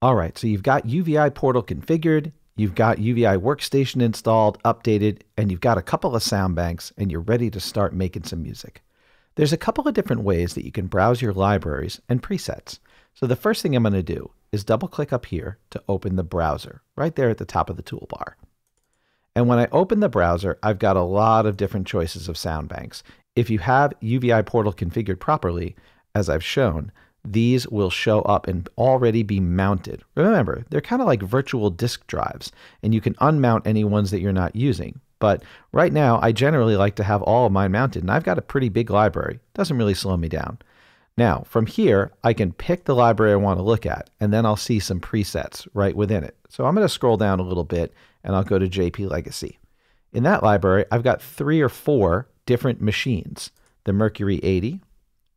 All right, so you've got UVI portal configured, you've got UVI workstation installed, updated, and you've got a couple of sound banks, and you're ready to start making some music. There's a couple of different ways that you can browse your libraries and presets. So the first thing I'm going to do is double click up here to open the browser, right there at the top of the toolbar. And when I open the browser, I've got a lot of different choices of sound banks. If you have UVI portal configured properly, as I've shown, these will show up and already be mounted. Remember, they're kind of like virtual disk drives, and you can unmount any ones that you're not using. But right now, I generally like to have all of mine mounted, and I've got a pretty big library. Doesn't really slow me down. Now, from here, I can pick the library I want to look at, and then I'll see some presets right within it. So I'm going to scroll down a little bit and I'll go to JP Legacy. In that library, I've got three or four different machines the Mercury 80,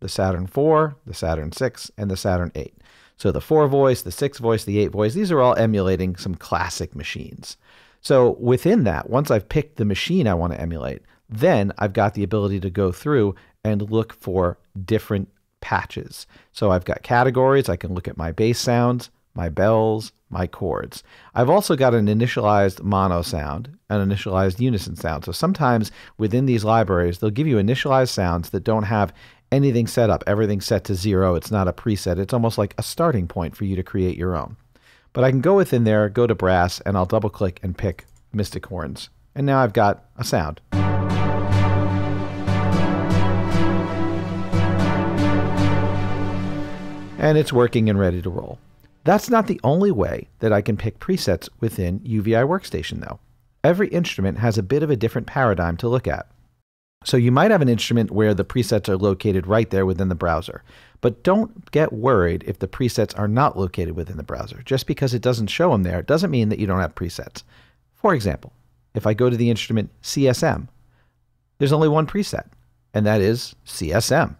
the Saturn 4, the Saturn 6, and the Saturn 8. So the 4 voice, the 6 voice, the 8 voice, these are all emulating some classic machines. So within that, once I've picked the machine I want to emulate, then I've got the ability to go through and look for different patches. So I've got categories, I can look at my bass sounds, my bells, my chords. I've also got an initialized mono sound, an initialized unison sound. So sometimes within these libraries, they'll give you initialized sounds that don't have anything set up, everything set to zero. It's not a preset. It's almost like a starting point for you to create your own. But I can go within there, go to brass, and I'll double click and pick Mystic Horns. And now I've got a sound. And it's working and ready to roll. That's not the only way that I can pick presets within UVI Workstation, though. Every instrument has a bit of a different paradigm to look at. So you might have an instrument where the presets are located right there within the browser. But don't get worried if the presets are not located within the browser. Just because it doesn't show them there doesn't mean that you don't have presets. For example, if I go to the instrument CSM, there's only one preset, and that is CSM.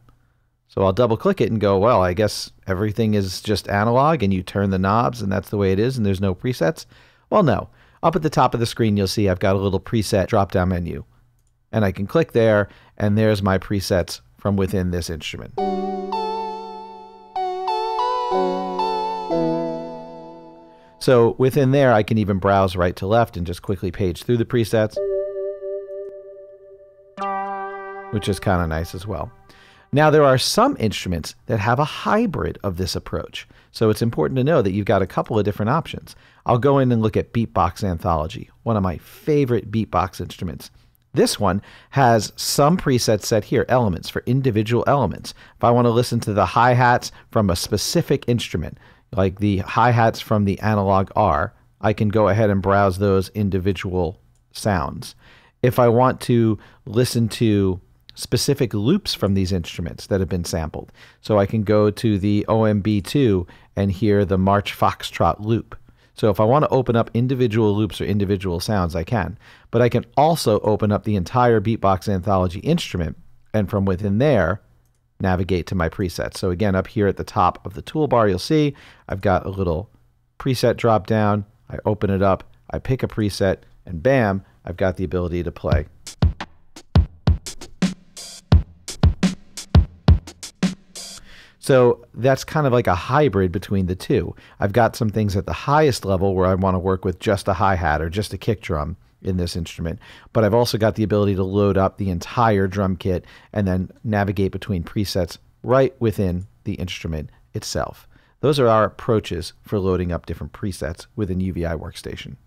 So I'll double click it and go, well, I guess everything is just analog and you turn the knobs and that's the way it is and there's no presets. Well, no. Up at the top of the screen, you'll see I've got a little preset drop down menu. And I can click there and there's my presets from within this instrument. So within there, I can even browse right to left and just quickly page through the presets, which is kind of nice as well. Now, there are some instruments that have a hybrid of this approach, so it's important to know that you've got a couple of different options. I'll go in and look at Beatbox Anthology, one of my favorite beatbox instruments. This one has some presets set here, elements for individual elements. If I want to listen to the hi hats from a specific instrument, like the hi hats from the Analog R, I can go ahead and browse those individual sounds. If I want to listen to specific loops from these instruments that have been sampled. So I can go to the OMB2 and hear the March Foxtrot loop. So if I want to open up individual loops or individual sounds, I can. But I can also open up the entire Beatbox Anthology instrument and from within there, navigate to my presets. So again, up here at the top of the toolbar, you'll see I've got a little preset drop down. I open it up, I pick a preset, and bam, I've got the ability to play. So that's kind of like a hybrid between the two. I've got some things at the highest level where I want to work with just a hi hat or just a kick drum in this instrument, but I've also got the ability to load up the entire drum kit and then navigate between presets right within the instrument itself. Those are our approaches for loading up different presets within UVI Workstation.